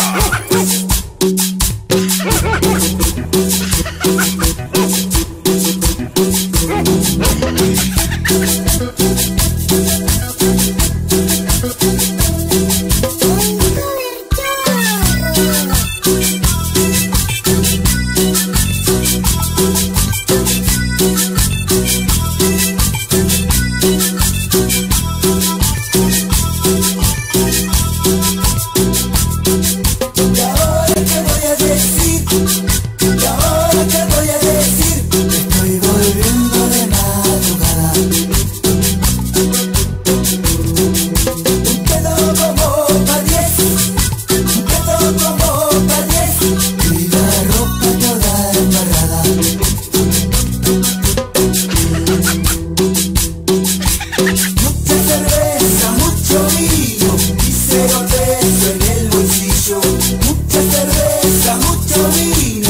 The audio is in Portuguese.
Africa. for me.